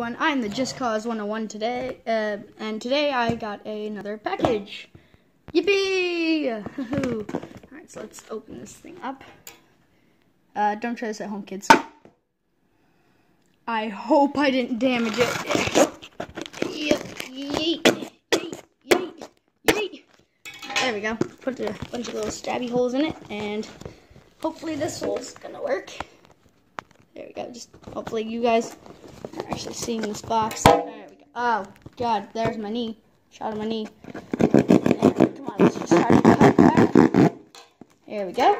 everyone. I'm the Just Cause 101 today, uh, and today I got another package. Yippee! Alright, so let's open this thing up. Uh, don't try this at home, kids. I hope I didn't damage it. There we go. Put a bunch of little stabby holes in it, and hopefully this hole's gonna work. There we go. Just hopefully you guys actually seeing this box. We go. Oh God, there's my knee. Shot of my knee. Come on, let's just try to cut that. There we go.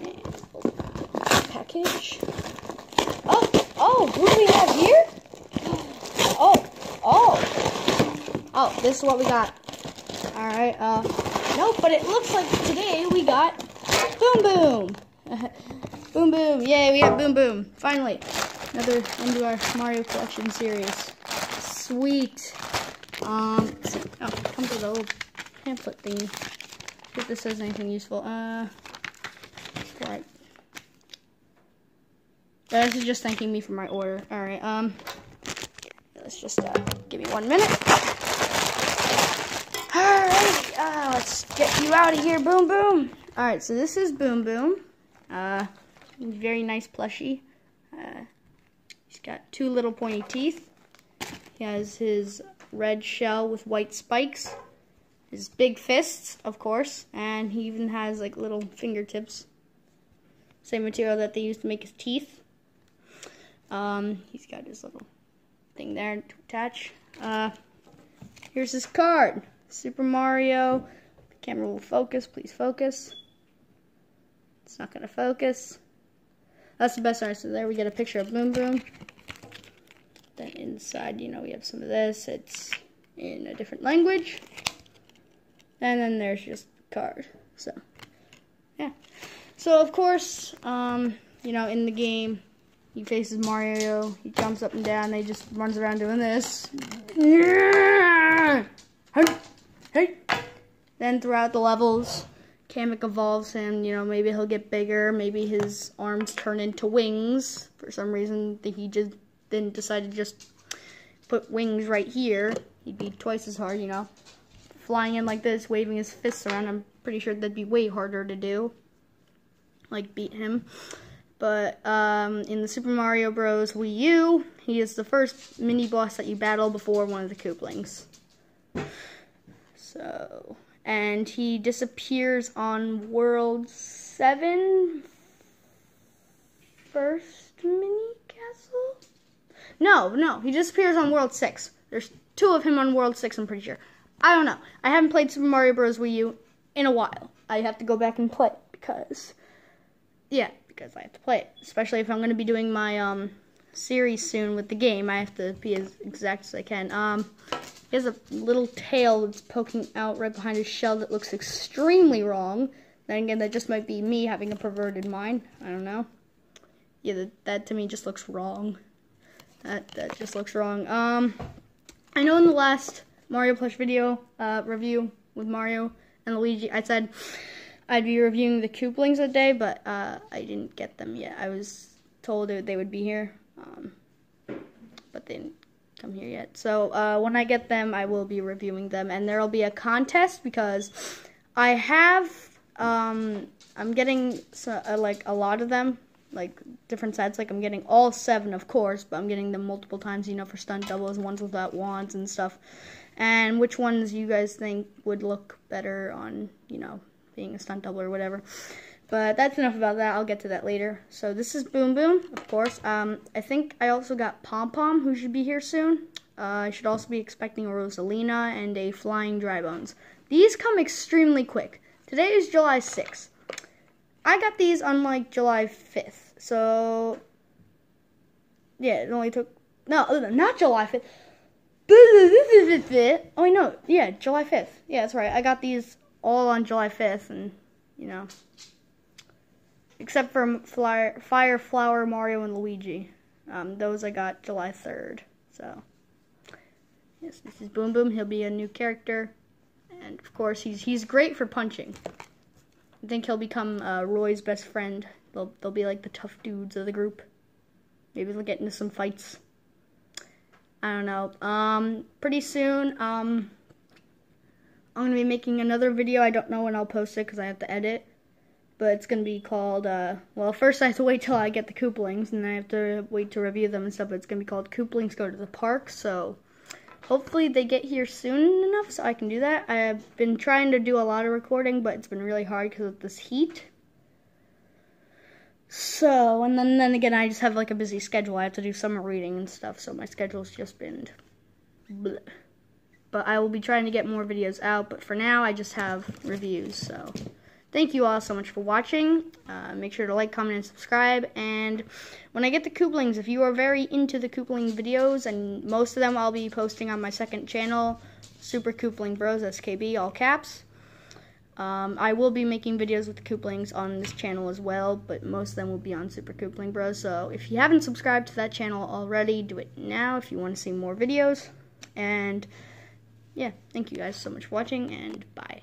And package. Oh, oh, what do we have here? Oh, oh, oh, this is what we got. All right. Uh, nope, but it looks like today we got Boom Boom. Boom Boom. Yay, we have Boom Boom. Finally. Another into our Mario Collection series. Sweet. Um, oh, comes with a little pamphlet thingy. If this says anything useful. Uh, right. This is just thanking me for my order. Alright, um, let's just, uh, give me one minute. Alright, uh, let's get you out of here, Boom Boom. Alright, so this is Boom Boom. Uh, very nice plushie. Got two little pointy teeth. He has his red shell with white spikes. His big fists, of course. And he even has like little fingertips. Same material that they used to make his teeth. Um, he's got his little thing there to attach. Uh, here's his card. Super Mario. The camera will focus. Please focus. It's not going to focus. That's the best. So there we get a picture of Boom Boom. Inside, you know, we have some of this. It's in a different language. And then there's just card. So, yeah. So, of course, um, you know, in the game, he faces Mario. He jumps up and down. He just runs around doing this. Hey! Hey! Then throughout the levels, Kamek evolves him, you know, maybe he'll get bigger, maybe his arms turn into wings. For some reason, that he just then decided to just put wings right here. He'd be twice as hard, you know. Flying in like this, waving his fists around, I'm pretty sure that'd be way harder to do. Like, beat him. But um, in the Super Mario Bros. Wii U, he is the first mini-boss that you battle before one of the Koopalings. So and he disappears on World 7 first mini? No, no, he disappears on World 6. There's two of him on World 6, I'm pretty sure. I don't know. I haven't played Super Mario Bros. Wii U in a while. I have to go back and play because, yeah, because I have to play it. Especially if I'm going to be doing my um, series soon with the game. I have to be as exact as I can. Um, he has a little tail that's poking out right behind his shell that looks extremely wrong. Then again, that just might be me having a perverted mind. I don't know. Yeah, that, that to me just looks wrong. That that just looks wrong. Um, I know in the last Mario Plush video uh, review with Mario and Luigi, I said I'd be reviewing the Koopalings that day, but uh, I didn't get them yet. I was told they would be here, um, but they didn't come here yet. So uh, when I get them, I will be reviewing them, and there will be a contest because I have um, I'm getting so, uh, like a lot of them, like different sets. Like I'm getting all seven, of course, but I'm getting them multiple times. You know, for stunt doubles, ones without wands and stuff. And which ones you guys think would look better on, you know, being a stunt double or whatever. But that's enough about that. I'll get to that later. So this is Boom Boom, of course. Um, I think I also got Pom Pom, who should be here soon. Uh, I should also be expecting a Rosalina and a Flying Dry Bones. These come extremely quick. Today is July 6th. I got these on like July 5th. So, yeah, it only took, no, not July 5th. Oh, wait, no, yeah, July 5th. Yeah, that's right. I got these all on July 5th, and, you know, except for Fire, Fire Flower, Mario, and Luigi. Um, those I got July 3rd. So, yes, this is Boom Boom. He'll be a new character. And, of course, he's he's great for punching. I think he'll become uh, Roy's best friend. They'll, they'll be like the tough dudes of the group. Maybe they'll get into some fights. I don't know. Um, pretty soon, um, I'm gonna be making another video. I don't know when I'll post it because I have to edit. But it's gonna be called, uh, well, first I have to wait till I get the Kooplings, and I have to wait to review them and stuff. But it's gonna be called Kooplings Go to the Park. So hopefully they get here soon enough so I can do that. I've been trying to do a lot of recording, but it's been really hard because of this heat. So, and then, then again, I just have like a busy schedule. I have to do summer reading and stuff, so my schedule's just been bleh. But I will be trying to get more videos out, but for now, I just have reviews, so thank you all so much for watching. Uh, make sure to like, comment, and subscribe. And when I get the Kooplings, if you are very into the Koopling videos, and most of them I'll be posting on my second channel, Super Koopling Bros, SKB, all caps. Um, I will be making videos with the Kooplings on this channel as well, but most of them will be on Super Koopling Bros. So if you haven't subscribed to that channel already, do it now if you want to see more videos. And yeah, thank you guys so much for watching, and bye.